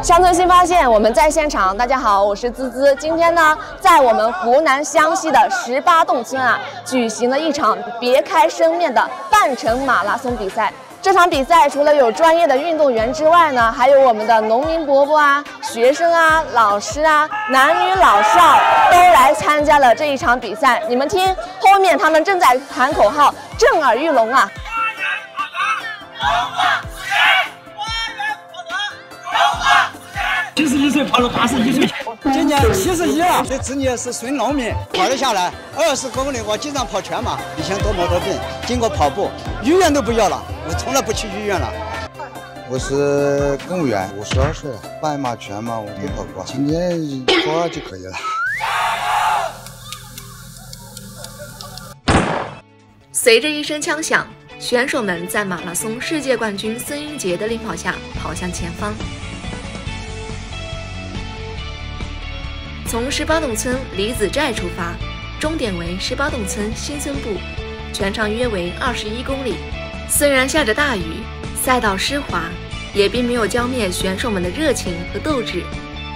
乡村新发现，我们在现场。大家好，我是滋滋。今天呢，在我们湖南湘西的十八洞村啊，举行了一场别开生面的半程马拉松比赛。这场比赛除了有专业的运动员之外呢，还有我们的农民伯伯啊、学生啊、老师啊，男女老少都来参加了这一场比赛。你们听，后面他们正在喊口号，震耳欲聋啊！十岁跑了八十一岁，今年七十一了。这职业是纯农民，跑了下来二十公里，我经常跑全马。以前多毛多病，经过跑步，医院都不要了，我从来不去医院了。我是公务员，五十二岁了，半马、全马我都跑过，今年跑就可以了。随着一声枪响，选手们在马拉松世界冠军孙英杰的领跑下跑向前方。从十八洞村李子寨出发，终点为十八洞村新村部，全长约为二十一公里。虽然下着大雨，赛道湿滑，也并没有浇灭选手们的热情和斗志。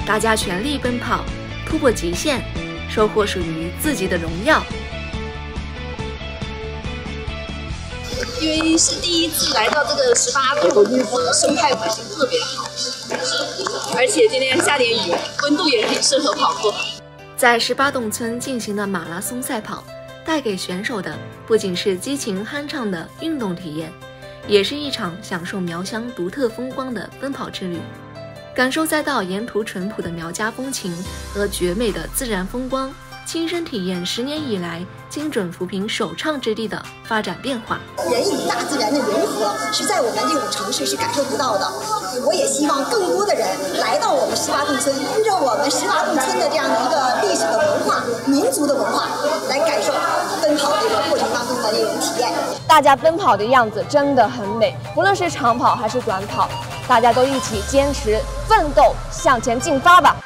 大家全力奔跑，突破极限，收获属于自己的荣耀。因为是第一次来到这个十八洞，生态环境特别好。而且今天下点雨，温度也挺适合跑步。在十八洞村进行的马拉松赛跑，带给选手的不仅是激情酣畅的运动体验，也是一场享受苗乡独特风光的奔跑之旅，感受赛道沿途淳朴的苗家风情和绝美的自然风光。亲身体验十年以来精准扶贫首倡之地的发展变化。人与大自然的融合是在我们这种城市是感受不到的。我也希望更多的人来到我们十八洞村，跟着我们十八洞村的这样的一个历史的文化、民族的文化，来感受奔跑这个过程当中的那种体验。大家奔跑的样子真的很美，不论是长跑还是短跑，大家都一起坚持奋斗向前进发吧。